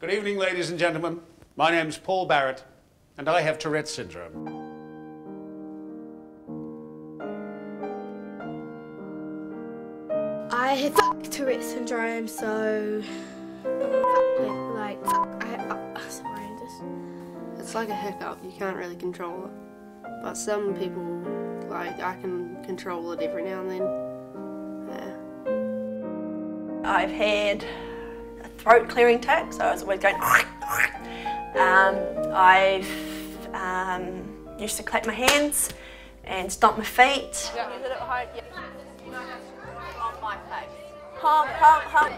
Good evening, ladies and gentlemen. My name's Paul Barrett, and I have Tourette's syndrome. I have Tourette syndrome, so um, like, like I, uh, sorry, just It's like a hiccup, you can't really control it. But some people, like, I can control it every now and then. Yeah. I've had a throat clearing tic, so I was always going. Um, I've um, used to clap my hands and stomp my feet. Hump, hump, hump.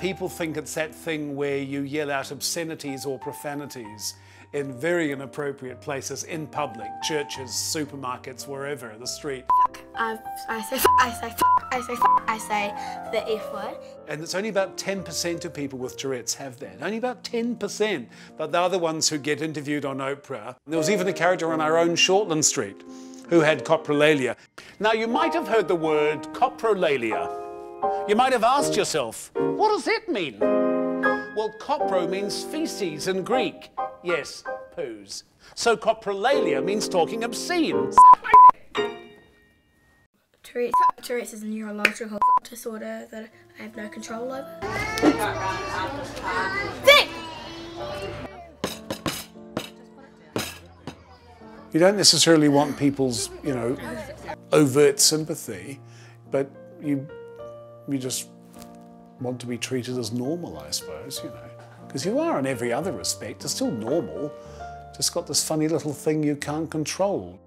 People think it's that thing where you yell out obscenities or profanities in very inappropriate places in public, churches, supermarkets, wherever, the street. I've, I say I say I say I say the F word. And it's only about 10% of people with Tourette's have that. Only about 10%. But they're the ones who get interviewed on Oprah. There was even a character on our own Shortland Street who had coprolalia. Now, you might have heard the word coprolalia. You might have asked yourself, what does it mean? Well, copro means feces in Greek. Yes, poos. So coprolalia means talking obscene. Tourette's, Tourette's is a neurological disorder that I have no control over. Think! You don't necessarily want people's, you know, overt sympathy, but you, you just want to be treated as normal, I suppose, you know. Because you are in every other respect, it's still normal, just got this funny little thing you can't control.